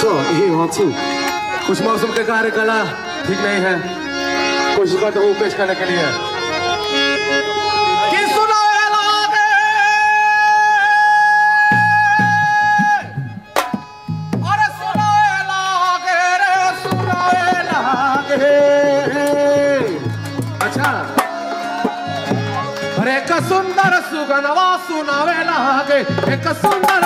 सो ये वांसू कुछ मौसम के कार्यकला ठीक नहीं है। कुछ का तो पेश करने के लिए। अच्छा। सुंदर सुगनवा सुनावे लागे एक सुंदर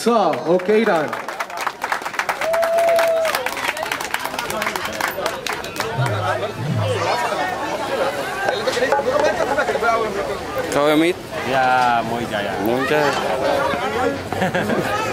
So, okay dan. Kau yang mit? Ya, mau jaya. Mau.